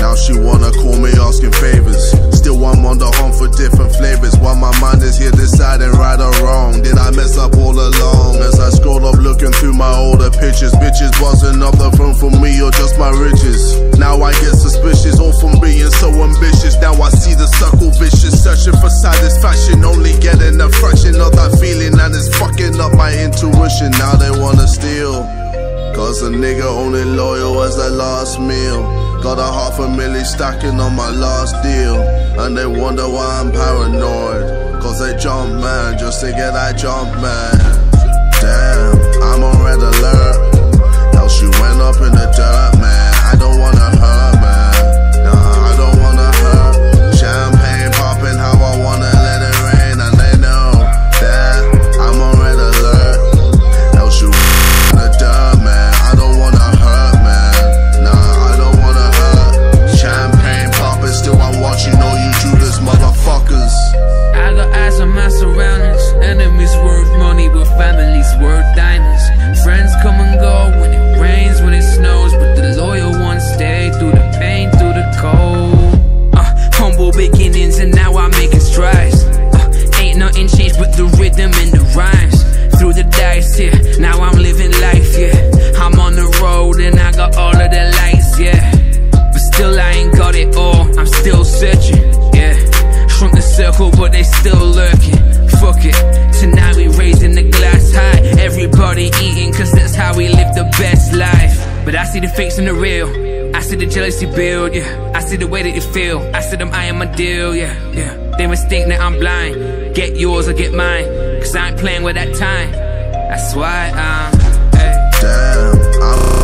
Now she wanna call me asking favors. Still I'm on the hunt for different flavors while my mind pictures, bitches wasn't up the phone for me or just my riches. Now I get suspicious, all from being so ambitious. Now I see the circle vicious, searching for satisfaction, only getting a fraction of that feeling, and it's fucking up my intuition. Now they wanna steal. Cause a nigga only loyal as that last meal. Got a half a milli stacking on my last deal. And they wonder why I'm paranoid. Cause they jump man just to get that jump man. Damn, I'm on red alert. Else you went up in the dirt, Circle, but they still lurking. Fuck it. Tonight we raising the glass high. Everybody eating, cause that's how we live the best life. But I see the fakes and the real. I see the jealousy build, yeah. I see the way that you feel. I see them eyeing my deal, yeah, yeah. They mistake that I'm blind. Get yours or get mine. Cause I ain't playing with that time. That's why I'm. Hey. Damn, I'm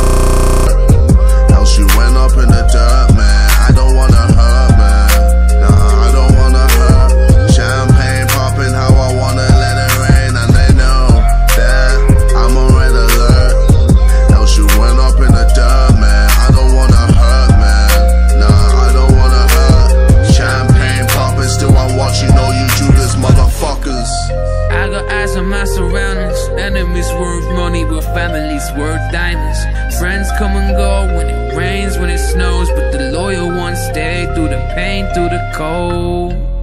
Enemies worth money, but families worth diamonds. Friends come and go when it rains, when it snows, but the loyal ones stay through the pain, through the cold.